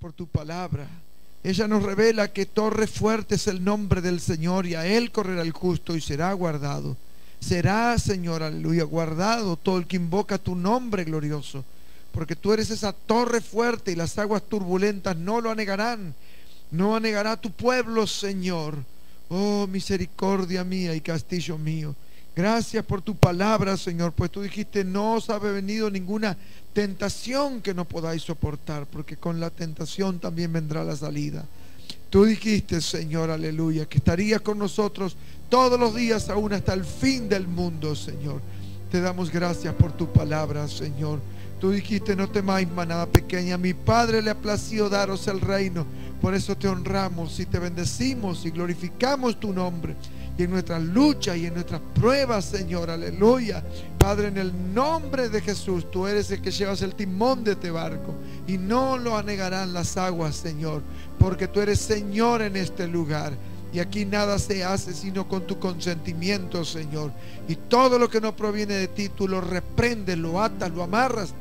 por tu palabra. Ella nos revela que torre fuerte es el nombre del Señor y a Él correrá el justo y será guardado. Será, Señor, aleluya, guardado todo el que invoca tu nombre glorioso. Porque tú eres esa torre fuerte y las aguas turbulentas no lo anegarán. No anegará tu pueblo, Señor. Oh, misericordia mía y castillo mío. Gracias por tu palabra, Señor, pues tú dijiste, no os ha venido ninguna tentación que no podáis soportar, porque con la tentación también vendrá la salida. Tú dijiste, Señor, aleluya, que estarías con nosotros todos los días aún hasta el fin del mundo, Señor. Te damos gracias por tu palabra, Señor. Tú dijiste, no temáis manada pequeña, mi Padre le ha placido daros el reino. Por eso te honramos y te bendecimos y glorificamos tu nombre y en nuestras luchas y en nuestras pruebas, Señor, aleluya. Padre, en el nombre de Jesús, tú eres el que llevas el timón de este barco y no lo anegarán las aguas, Señor, porque tú eres Señor en este lugar. Y aquí nada se hace sino con tu consentimiento, Señor. Y todo lo que no proviene de ti, tú lo reprendes, lo atas, lo amarras.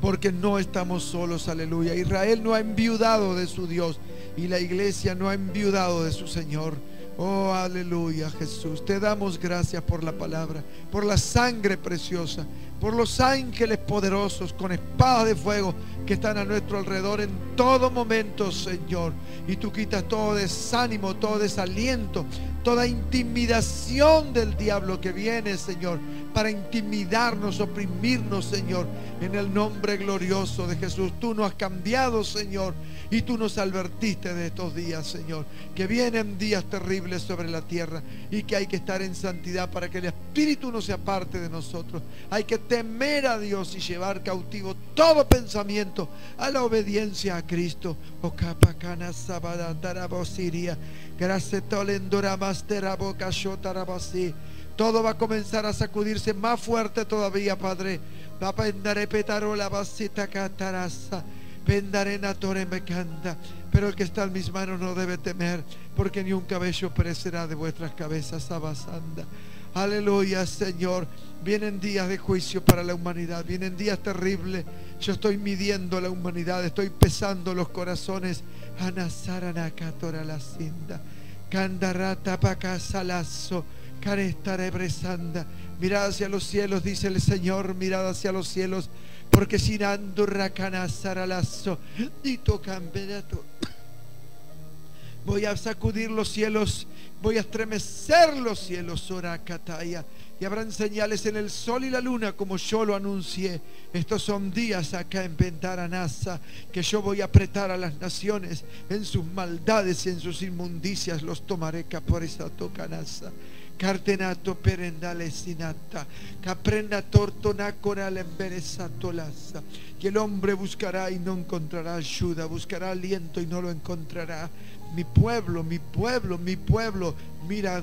Porque no estamos solos, aleluya. Israel no ha enviudado de su Dios y la iglesia no ha enviudado de su Señor. Oh, aleluya, Jesús. Te damos gracias por la palabra, por la sangre preciosa, por los ángeles poderosos con espadas de fuego que están a nuestro alrededor en todo momento, Señor. Y tú quitas todo desánimo, todo desaliento, toda intimidación del diablo que viene, Señor, para intimidarnos, oprimirnos, Señor, en el nombre glorioso de Jesús. Tú no has cambiado, Señor, y tú nos advertiste de estos días, Señor, que vienen días terribles sobre la tierra y que hay que estar en santidad para que el Espíritu no sea parte de nosotros. Hay que temer a Dios y llevar cautivo todo pensamiento a la obediencia a Cristo. O capacana sabada tarabosiria. Gracias todo va a comenzar a sacudirse más fuerte todavía, Padre. Pero el que está en mis manos no debe temer, porque ni un cabello perecerá de vuestras cabezas, abasanda. Aleluya, Señor. Vienen días de juicio para la humanidad, vienen días terribles. Yo estoy midiendo la humanidad, estoy pesando los corazones. Anasaranacatora la cinda. Candarata salazo. Mirad hacia los cielos, dice el Señor, mirad hacia los cielos, porque sin saralazo y Voy a sacudir los cielos, voy a estremecer los cielos, Kataya y habrán señales en el sol y la luna como yo lo anuncié. Estos son días acá en Pentaranasa que yo voy a apretar a las naciones en sus maldades y en sus inmundicias los tomaré por esa tocanasa. Cartenato perendale sinata, caprenda tortonacora laza. Que el hombre buscará y no encontrará ayuda, buscará aliento y no lo encontrará. Mi pueblo, mi pueblo, mi pueblo Mira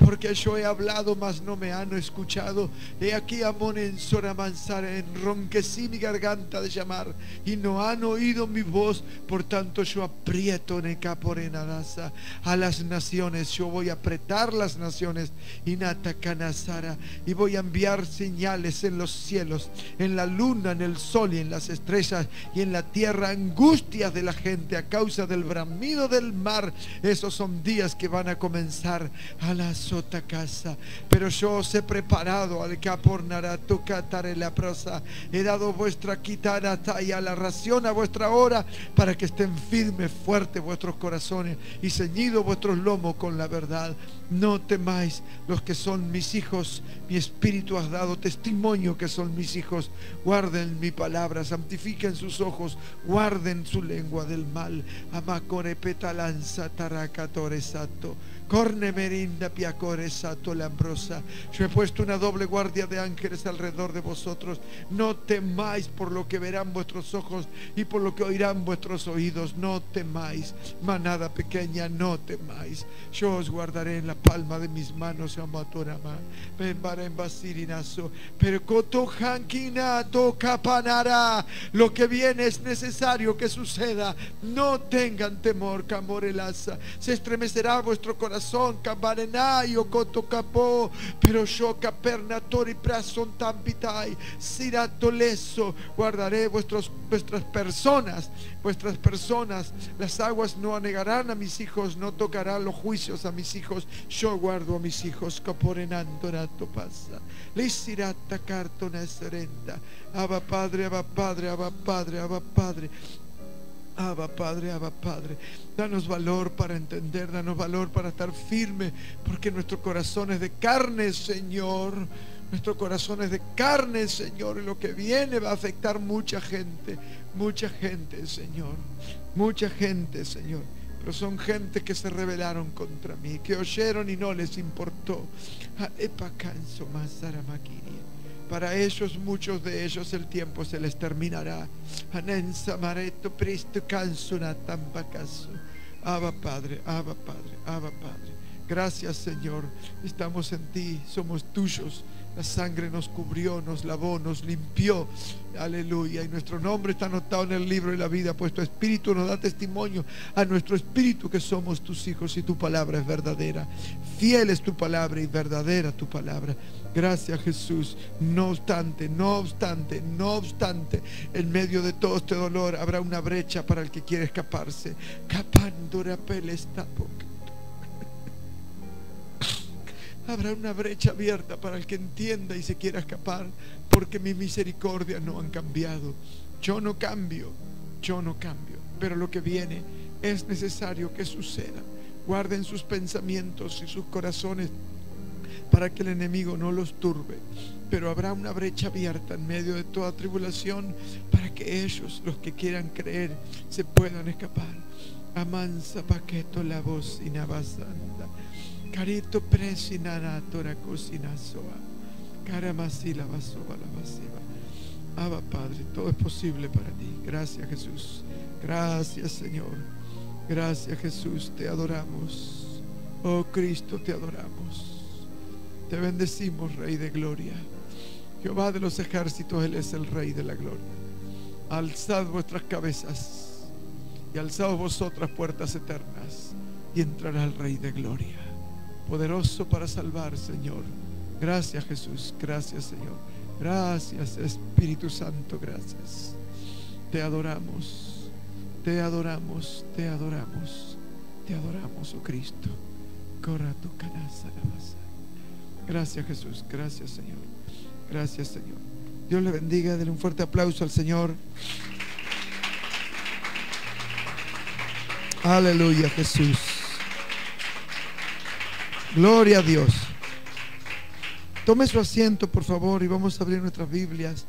porque yo he hablado, mas no me han escuchado. He aquí amón en Soramansar, enronquecí mi garganta de llamar, y no han oído mi voz, por tanto yo aprieto Nekaporenarasa a las naciones, yo voy a apretar las naciones, y Natakanasara, y voy a enviar señales en los cielos, en la luna, en el sol y en las estrellas, y en la tierra, angustias de la gente a causa del bramido del mar. Esos son días que van a comenzar a la sota casa. Pero yo os he preparado al capornara tocatare la prosa. He dado vuestra quitana y a la ración a vuestra hora para que estén firmes, fuertes vuestros corazones y ceñidos vuestros lomos con la verdad. No temáis los que son mis hijos. Mi espíritu has dado testimonio que son mis hijos. Guarden mi palabra, santifiquen sus ojos, guarden su lengua del mal. Amacore petalanza taracatore sato. Corne merinda piacore sato. Yo he puesto una doble guardia de ángeles alrededor de vosotros. No temáis por lo que verán vuestros ojos y por lo que oirán vuestros oídos. No temáis. Manada pequeña, no temáis. Yo os guardaré en la palma de mis manos, amatorama. en basirinazo. Pero cotojankinato capanara. Lo que viene es necesario que suceda. No tengan temor, camorelaza. Se estremecerá vuestro corazón corazón, cabarenayo, capó, pero yo capernatori prason tampitai, sirato leso, guardaré vuestros, vuestras personas, vuestras personas, las aguas no anegarán a mis hijos, no tocarán los juicios a mis hijos, yo guardo a mis hijos, caporenando rato pasa, lisirata cartona serenta, Abba Padre, Abba Padre, Abba Padre, Abba Padre. Padre, Abba Padre, danos valor para entender, danos valor para estar firme, porque nuestro corazón es de carne, Señor. Nuestro corazón es de carne, Señor, y lo que viene va a afectar mucha gente, mucha gente, Señor, mucha gente, Señor. Pero son gente que se rebelaron contra mí, que oyeron y no les importó. Epa canso más para ellos, muchos de ellos, el tiempo se les terminará. Abba Padre, Abba Padre, Abba Padre. Gracias Señor, estamos en ti, somos tuyos. La sangre nos cubrió, nos lavó, nos limpió. Aleluya. Y nuestro nombre está anotado en el libro de la vida, pues tu espíritu nos da testimonio a nuestro espíritu que somos tus hijos y tu palabra es verdadera. Fiel es tu palabra y verdadera tu palabra. Gracias Jesús. No obstante, no obstante, no obstante, en medio de todo este dolor habrá una brecha para el que quiere escaparse. Capandora Habrá una brecha abierta para el que entienda y se quiera escapar, porque mis misericordias no han cambiado. Yo no cambio, yo no cambio, pero lo que viene es necesario que suceda. Guarden sus pensamientos y sus corazones para que el enemigo no los turbe. Pero habrá una brecha abierta en medio de toda tribulación para que ellos, los que quieran creer, se puedan escapar. Amansa paqueto la voz inabasanda. Carito presinana tora soa. Caramasila vasoba la vasiva. Abba Padre, todo es posible para ti. Gracias Jesús. Gracias Señor. Gracias Jesús. Te adoramos. Oh Cristo, te adoramos. Te bendecimos, Rey de Gloria. Jehová de los ejércitos, Él es el Rey de la Gloria. Alzad vuestras cabezas y alzad vosotras puertas eternas y entrará el Rey de Gloria poderoso para salvar, Señor. Gracias Jesús, gracias Señor. Gracias Espíritu Santo, gracias. Te adoramos, te adoramos, te adoramos, te adoramos, oh Cristo. Corra tu canasa, Gracias Jesús, gracias Señor, gracias Señor. Dios le bendiga, denle un fuerte aplauso al Señor. Aleluya Jesús. Gloria a Dios. Tome su asiento, por favor, y vamos a abrir nuestras Biblias.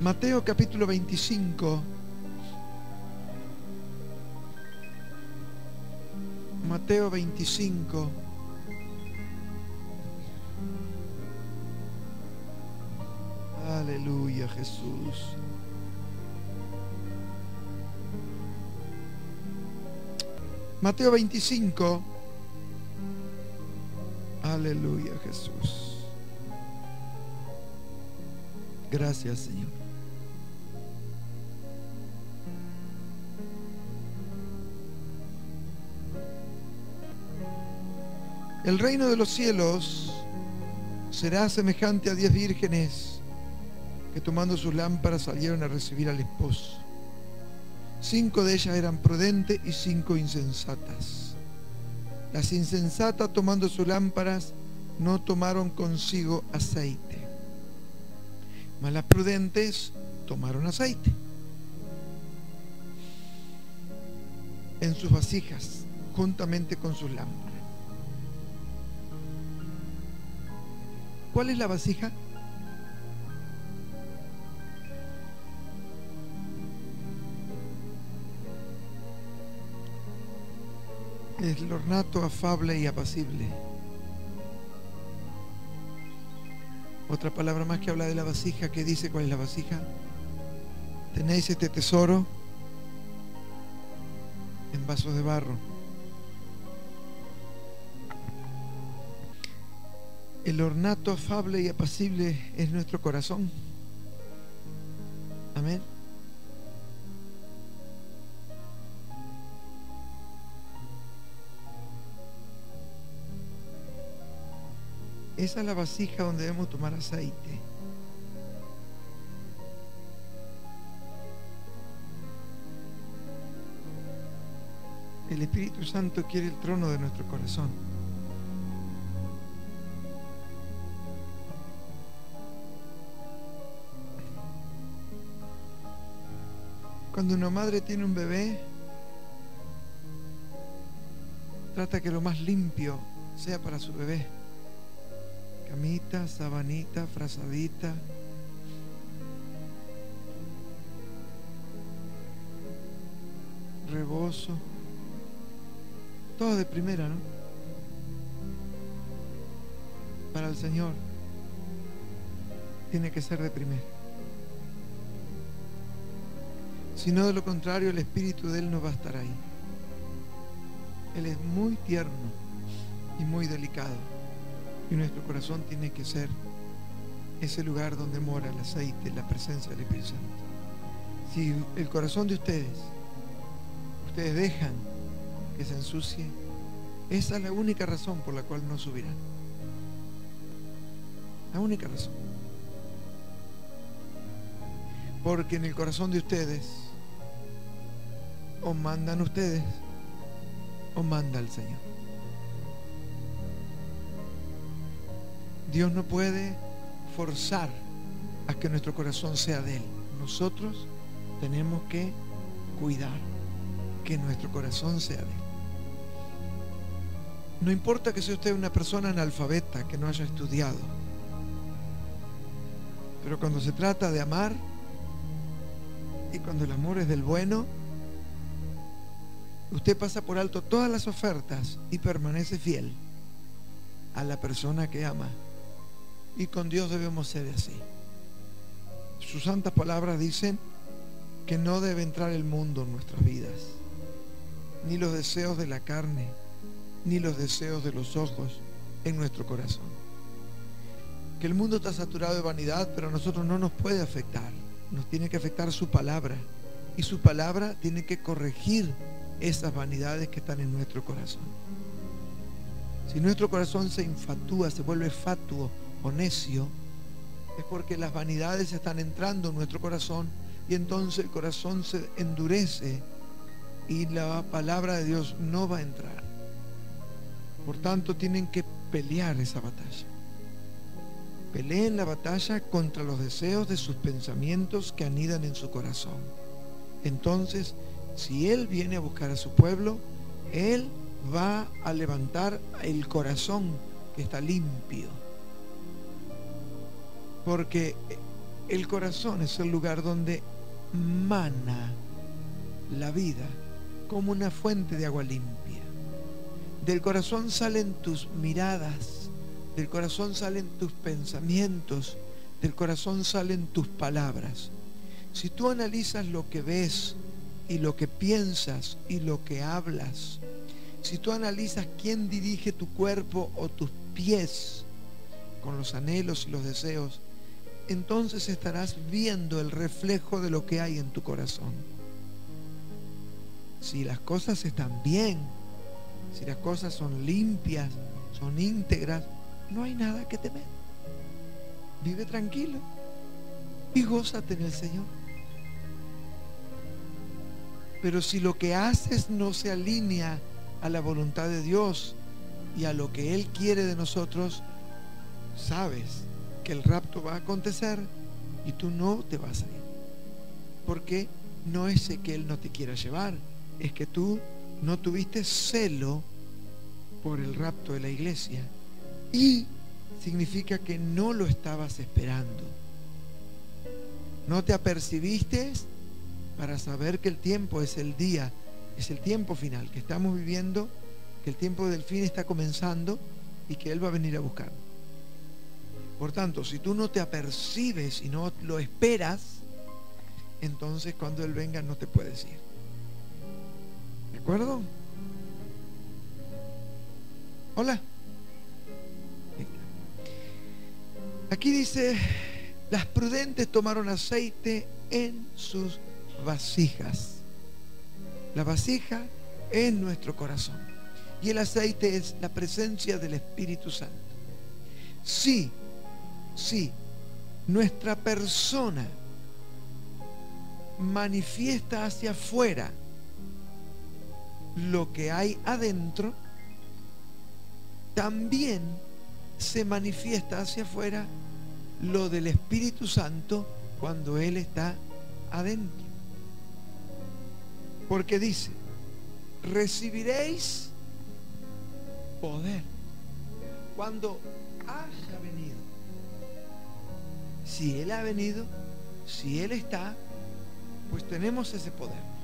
Mateo capítulo 25. Mateo 25. Aleluya, Jesús. Mateo 25. Aleluya Jesús. Gracias Señor. El reino de los cielos será semejante a diez vírgenes que tomando sus lámparas salieron a recibir al esposo. Cinco de ellas eran prudentes y cinco insensatas. Las insensatas tomando sus lámparas no tomaron consigo aceite, mas las prudentes tomaron aceite en sus vasijas juntamente con sus lámparas. ¿Cuál es la vasija? el ornato afable y apacible. Otra palabra más que habla de la vasija, que dice cuál es la vasija. Tenéis este tesoro en vasos de barro. El ornato afable y apacible es nuestro corazón. Amén. Esa es la vasija donde debemos tomar aceite. El Espíritu Santo quiere el trono de nuestro corazón. Cuando una madre tiene un bebé, trata que lo más limpio sea para su bebé. Camita, sabanita, frazadita. Rebozo. Todo de primera, ¿no? Para el Señor tiene que ser de primera. Si no, de lo contrario, el espíritu de Él no va a estar ahí. Él es muy tierno y muy delicado. Y nuestro corazón tiene que ser ese lugar donde mora el aceite, la presencia del Espíritu Santo. Si el corazón de ustedes, ustedes dejan que se ensucie, esa es la única razón por la cual no subirán. La única razón. Porque en el corazón de ustedes, o mandan ustedes, o manda el Señor. Dios no puede forzar a que nuestro corazón sea de Él. Nosotros tenemos que cuidar que nuestro corazón sea de Él. No importa que sea usted una persona analfabeta, que no haya estudiado. Pero cuando se trata de amar y cuando el amor es del bueno, usted pasa por alto todas las ofertas y permanece fiel a la persona que ama. Y con Dios debemos ser así. Sus santas palabras dicen que no debe entrar el mundo en nuestras vidas, ni los deseos de la carne, ni los deseos de los ojos en nuestro corazón. Que el mundo está saturado de vanidad, pero a nosotros no nos puede afectar. Nos tiene que afectar su palabra. Y su palabra tiene que corregir esas vanidades que están en nuestro corazón. Si nuestro corazón se infatúa, se vuelve fatuo o necio, es porque las vanidades están entrando en nuestro corazón y entonces el corazón se endurece y la palabra de Dios no va a entrar. Por tanto, tienen que pelear esa batalla. Peleen la batalla contra los deseos de sus pensamientos que anidan en su corazón. Entonces, si Él viene a buscar a su pueblo, Él va a levantar el corazón que está limpio. Porque el corazón es el lugar donde mana la vida como una fuente de agua limpia. Del corazón salen tus miradas, del corazón salen tus pensamientos, del corazón salen tus palabras. Si tú analizas lo que ves y lo que piensas y lo que hablas, si tú analizas quién dirige tu cuerpo o tus pies con los anhelos y los deseos, entonces estarás viendo el reflejo de lo que hay en tu corazón. Si las cosas están bien, si las cosas son limpias, son íntegras, no hay nada que temer. Vive tranquilo y gózate en el Señor. Pero si lo que haces no se alinea a la voluntad de Dios y a lo que Él quiere de nosotros, sabes que el rapto va a acontecer y tú no te vas a ir. Porque no es que Él no te quiera llevar, es que tú no tuviste celo por el rapto de la iglesia y significa que no lo estabas esperando. No te apercibiste para saber que el tiempo es el día, es el tiempo final, que estamos viviendo, que el tiempo del fin está comenzando y que Él va a venir a buscar. Por tanto, si tú no te apercibes y no lo esperas, entonces cuando Él venga no te puedes ir acuerdo? Hola. Aquí dice, las prudentes tomaron aceite en sus vasijas. La vasija es nuestro corazón. Y el aceite es la presencia del Espíritu Santo. sí, sí, nuestra persona manifiesta hacia afuera lo que hay adentro, también se manifiesta hacia afuera lo del Espíritu Santo cuando Él está adentro. Porque dice, recibiréis poder cuando haya venido. Si Él ha venido, si Él está, pues tenemos ese poder.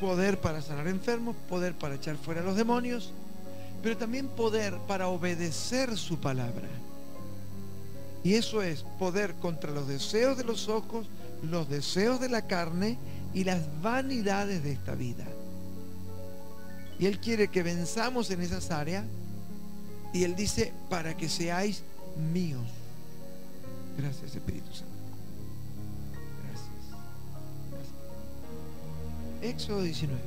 Poder para sanar enfermos, poder para echar fuera a los demonios, pero también poder para obedecer su palabra. Y eso es poder contra los deseos de los ojos, los deseos de la carne y las vanidades de esta vida. Y Él quiere que venzamos en esas áreas. Y Él dice, para que seáis míos. Gracias, Espíritu Santo. Gracias. Gracias. Éxodo 19.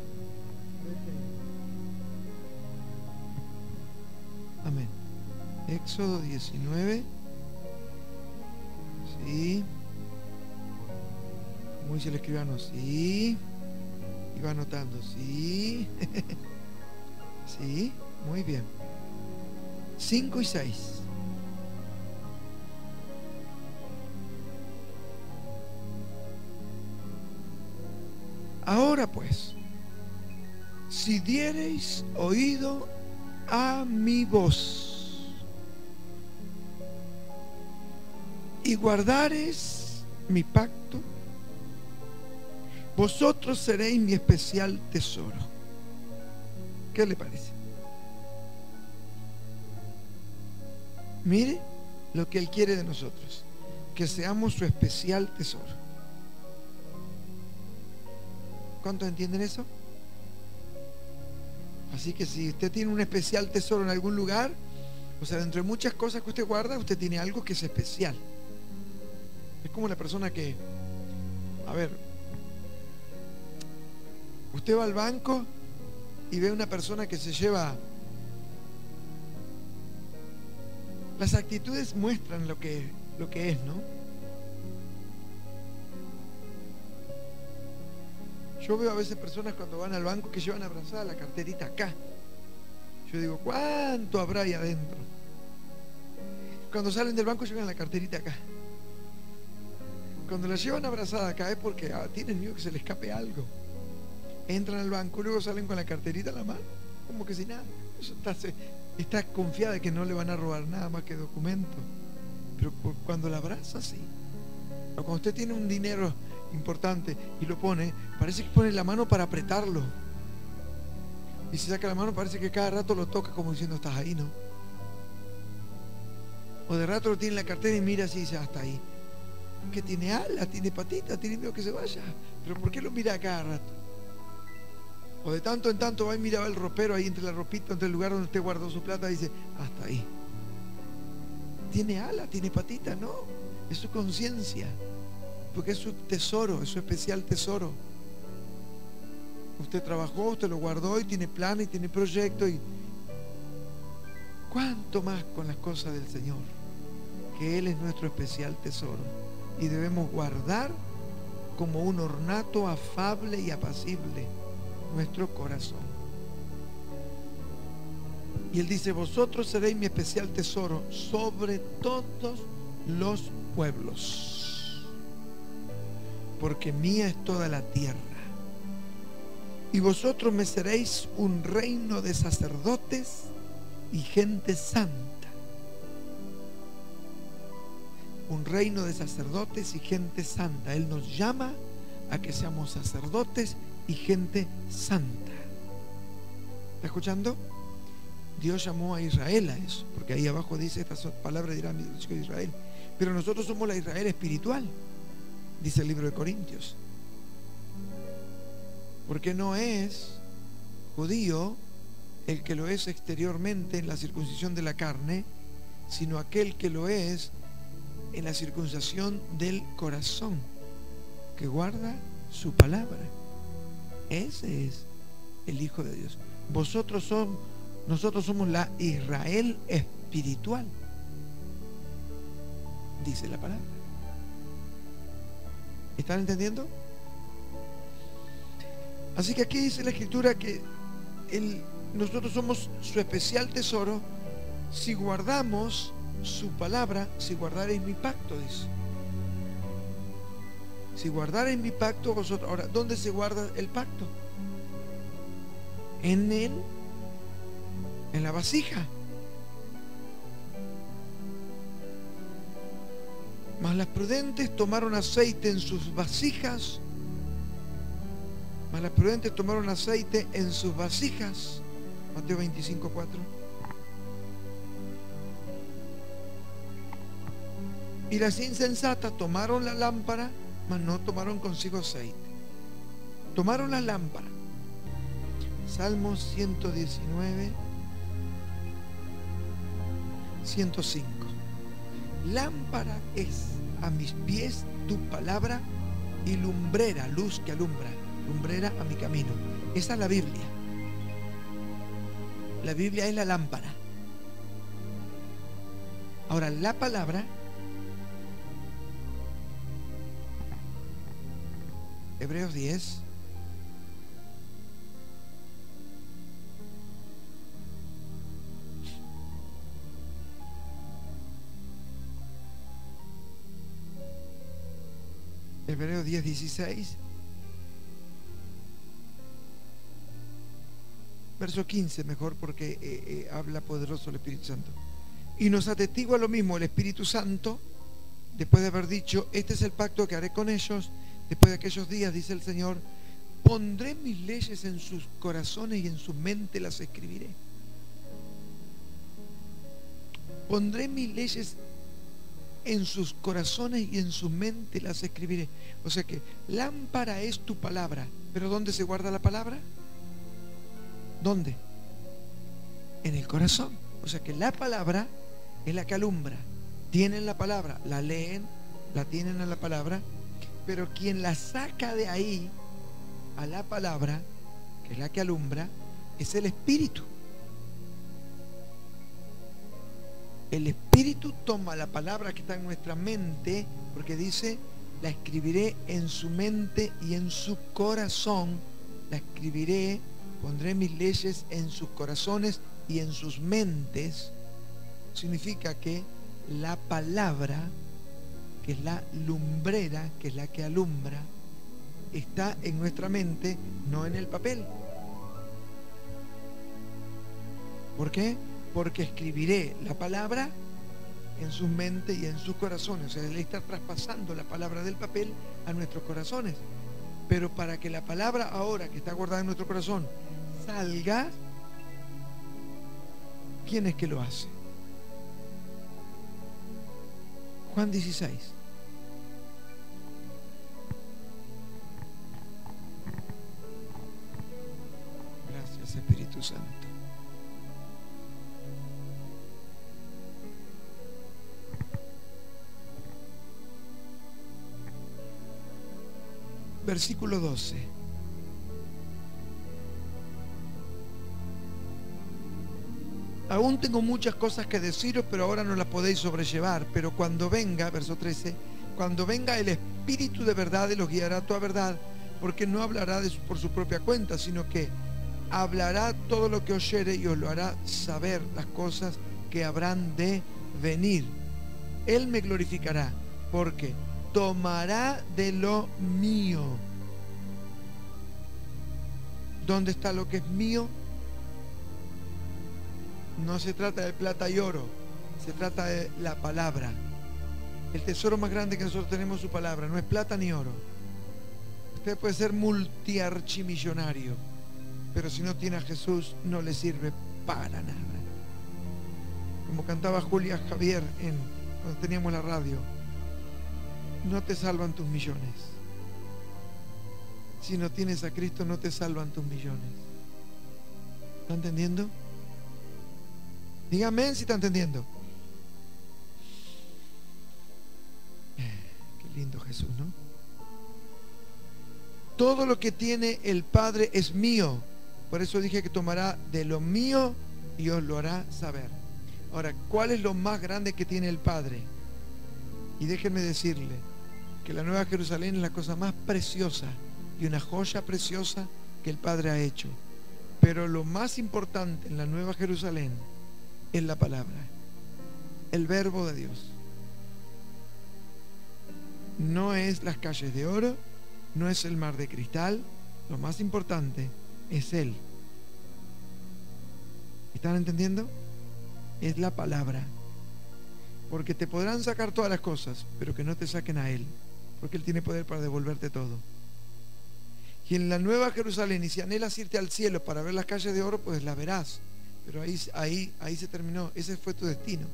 Amén. Éxodo 19. Sí. Como dice el escribano, sí. Iba anotando, sí. sí, muy bien. 5 y 6. Ahora pues, si diereis oído a mi voz y guardares mi pacto, vosotros seréis mi especial tesoro. ¿Qué le parece? Mire lo que Él quiere de nosotros, que seamos su especial tesoro. ¿Cuántos entienden eso? Así que si usted tiene un especial tesoro en algún lugar, o sea, dentro de muchas cosas que usted guarda, usted tiene algo que es especial. Es como la persona que, a ver, usted va al banco y ve una persona que se lleva... Las actitudes muestran lo que, lo que es, ¿no? Yo veo a veces personas cuando van al banco que llevan abrazada la carterita acá. Yo digo, ¿cuánto habrá ahí adentro? Cuando salen del banco llevan la carterita acá. Cuando la llevan abrazada acá es porque ah, tienen miedo que se le escape algo. Entran al banco y luego salen con la carterita en la mano, como que si nada. está, está confiada de que no le van a robar nada más que documentos. Pero cuando la abraza, sí. O cuando usted tiene un dinero importante y lo pone, parece que pone la mano para apretarlo. Y si saca la mano parece que cada rato lo toca como diciendo, estás ahí, ¿no? O de rato lo tiene en la cartera y mira así y dice, hasta ahí. Que tiene alas, tiene patitas, tiene miedo que se vaya. Pero ¿por qué lo mira cada rato? O de tanto en tanto va y mira el ropero ahí entre la ropita, entre el lugar donde usted guardó su plata y dice, hasta ahí. Tiene alas, tiene patitas, no. Es su conciencia porque es su tesoro, es su especial tesoro. Usted trabajó, usted lo guardó y tiene plan y tiene proyecto y cuánto más con las cosas del Señor, que Él es nuestro especial tesoro y debemos guardar como un ornato afable y apacible nuestro corazón. Y Él dice, vosotros seréis mi especial tesoro sobre todos los pueblos porque mía es toda la tierra. Y vosotros me seréis un reino de sacerdotes y gente santa. Un reino de sacerdotes y gente santa. Él nos llama a que seamos sacerdotes y gente santa. ¿Está escuchando? Dios llamó a Israel a eso, porque ahí abajo dice estas palabras dirán de Israel. Pero nosotros somos la Israel espiritual dice el libro de Corintios. Porque no es judío el que lo es exteriormente en la circuncisión de la carne, sino aquel que lo es en la circuncisión del corazón, que guarda su palabra. Ese es el Hijo de Dios. Vosotros son, nosotros somos la Israel espiritual. dice la palabra. ¿Están entendiendo? Así que aquí dice la escritura que nosotros somos su especial tesoro si guardamos su palabra, si guardaréis mi pacto, dice. Si guardaréis mi pacto, vosotros. Ahora, ¿dónde se guarda el pacto? En él, en la vasija. Mas las prudentes tomaron aceite en sus vasijas. Mas las prudentes tomaron aceite en sus vasijas. Mateo 25, 4. Y las insensatas tomaron la lámpara, mas no tomaron consigo aceite. Tomaron la lámpara. Salmo 119, 105. Lámpara es a mis pies tu palabra y lumbrera, luz que alumbra, lumbrera a mi camino. Esa es la Biblia. La Biblia es la lámpara. Ahora, la palabra, Hebreos 10, Hebreos 10, 16. Verso 15 mejor porque eh, eh, habla poderoso el Espíritu Santo. Y nos atestigua lo mismo el Espíritu Santo, después de haber dicho, este es el pacto que haré con ellos, después de aquellos días, dice el Señor, pondré mis leyes en sus corazones y en su mente las escribiré. Pondré mis leyes en sus corazones y en su mente las escribiré. O sea que lámpara es tu palabra. ¿Pero dónde se guarda la palabra? ¿Dónde? En el corazón. O sea que la palabra es la que alumbra. Tienen la palabra, la leen, la tienen a la palabra, pero quien la saca de ahí a la palabra, que es la que alumbra, es el Espíritu. El Espíritu toma la palabra que está en nuestra mente, porque dice, la escribiré en su mente y en su corazón, la escribiré, pondré mis leyes en sus corazones y en sus mentes. Significa que la palabra, que es la lumbrera, que es la que alumbra, está en nuestra mente, no en el papel. ¿Por qué? porque escribiré la palabra en sus mentes y en sus corazones. O sea, Él está traspasando la palabra del papel a nuestros corazones. Pero para que la palabra ahora que está guardada en nuestro corazón salga, ¿quién es que lo hace? Juan 16. Gracias Espíritu Santo. versículo 12. Aún tengo muchas cosas que deciros, pero ahora no las podéis sobrellevar. Pero cuando venga, verso 13, cuando venga el Espíritu de verdad, los guiará a toda verdad, porque no hablará por su propia cuenta, sino que hablará todo lo que oyere y os lo hará saber las cosas que habrán de venir. Él me glorificará, porque tomará de lo mío. ¿Dónde está lo que es mío? No se trata de plata y oro, se trata de la palabra. El tesoro más grande que nosotros tenemos es su palabra, no es plata ni oro. Usted puede ser multiarchimillonario, pero si no tiene a Jesús no le sirve para nada. Como cantaba Julia Javier en, cuando teníamos la radio no te salvan tus millones. Si no tienes a Cristo, no te salvan tus millones. ¿Está entendiendo? Dígame si está entendiendo. Eh, qué lindo Jesús, ¿no? Todo lo que tiene el Padre es mío. Por eso dije que tomará de lo mío y os lo hará saber. Ahora, ¿cuál es lo más grande que tiene el Padre? Y déjenme decirle que la Nueva Jerusalén es la cosa más preciosa y una joya preciosa que el Padre ha hecho. Pero lo más importante en la Nueva Jerusalén es la palabra, el verbo de Dios. No es las calles de oro, no es el mar de cristal, lo más importante es Él. ¿Están entendiendo? Es la palabra. Porque te podrán sacar todas las cosas, pero que no te saquen a Él, porque Él tiene poder para devolverte todo. Y en la Nueva Jerusalén, y si anhelas irte al cielo para ver las calles de oro, pues las verás. Pero ahí, ahí, ahí se terminó, ese fue tu destino.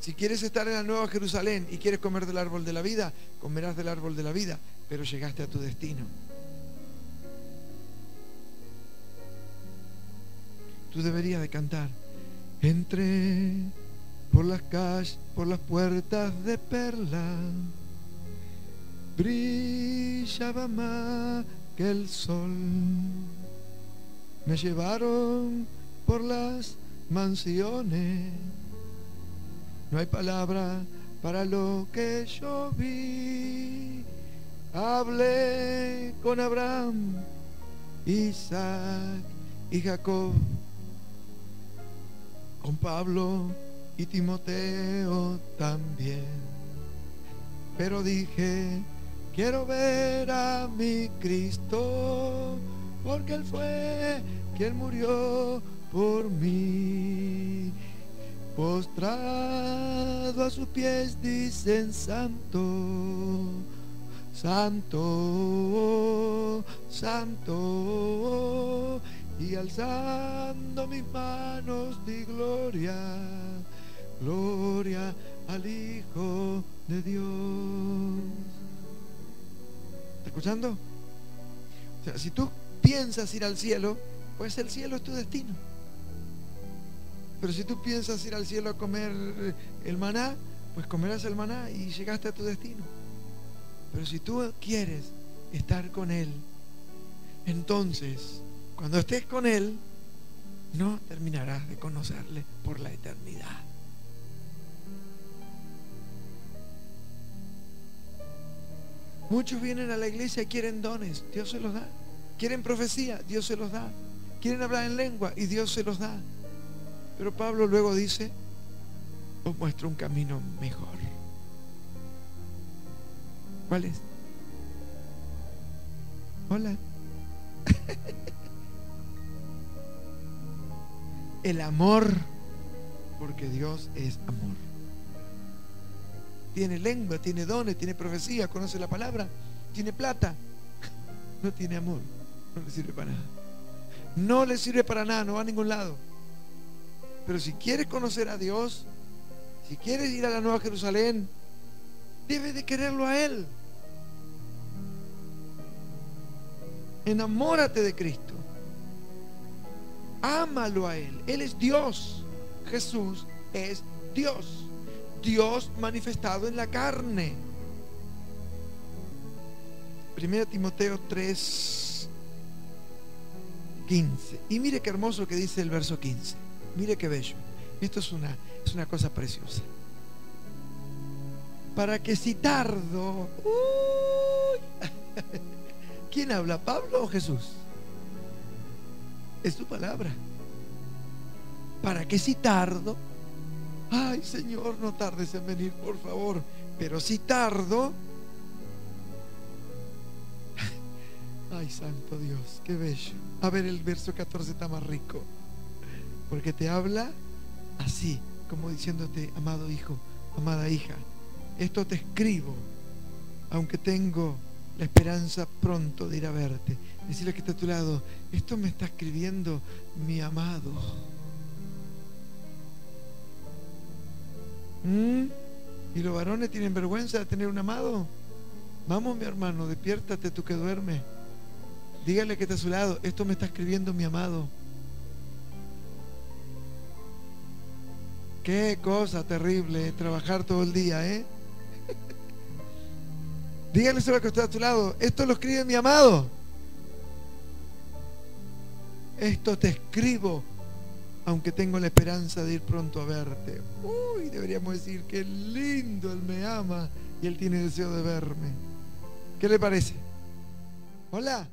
Si quieres estar en la Nueva Jerusalén y quieres comer del árbol de la vida, comerás del árbol de la vida, pero llegaste a tu destino. Tú deberías de cantar. Entré por las calles, por las puertas de perla, brillaba más que el sol. Me llevaron por las mansiones no hay palabra para lo que yo vi. Hablé con Abraham, Isaac y Jacob, con Pablo y Timoteo también. Pero dije, quiero ver a mi Cristo, porque Él fue quien murió por mí Postrado a sus pies dicen santo, santo, santo. Y alzando mis manos di gloria, gloria al Hijo de Dios. ¿Está escuchando? O sea, si tú piensas ir al cielo, pues el cielo es tu destino. Pero si tú piensas ir al cielo a comer eh, el maná, pues comerás el maná y llegaste a tu destino. Pero si tú quieres estar con Él, entonces, cuando estés con Él, no terminarás de conocerle por la eternidad. Muchos vienen a la iglesia y quieren dones, Dios se los da. Quieren profecía, Dios se los da. Quieren hablar en lengua y Dios se los da. Pero Pablo luego dice, os muestro un camino mejor. ¿Cuál es? Hola. El amor, porque Dios es amor. Tiene lengua, tiene dones, tiene profecía, conoce la palabra, tiene plata. No tiene amor, no le sirve para nada. No le sirve para nada, no va a ningún lado. Pero si quieres conocer a Dios, si quieres ir a la Nueva Jerusalén, debes de quererlo a Él. Enamórate de Cristo. Ámalo a Él. Él es Dios. Jesús es Dios. Dios manifestado en la carne. 1 Timoteo 3, 15. Y mire qué hermoso que dice el verso 15. Mire qué bello. Esto es una, es una cosa preciosa. Para que si tardo... ¿Quién habla? ¿Pablo o Jesús? Es tu palabra. Para que si tardo... Ay Señor, no tardes en venir, por favor. Pero si tardo... Ay, santo Dios, qué bello. A ver, el verso 14 está más rico. Porque te habla así, como diciéndote, amado hijo, amada hija, esto te escribo, aunque tengo la esperanza pronto de ir a verte. Decirle que está a tu lado, esto me está escribiendo mi amado. ¿Mm? ¿Y los varones tienen vergüenza de tener un amado? Vamos, mi hermano, despiértate tú que duermes. Dígale que está a su lado, esto me está escribiendo mi amado. Qué cosa terrible trabajar todo el día, ¿eh? Dígale a que está a tu lado. Esto lo escribe mi amado. Esto te escribo, aunque tengo la esperanza de ir pronto a verte. Uy, deberíamos decir, qué lindo, Él me ama y Él tiene deseo de verme. ¿Qué le parece? Hola.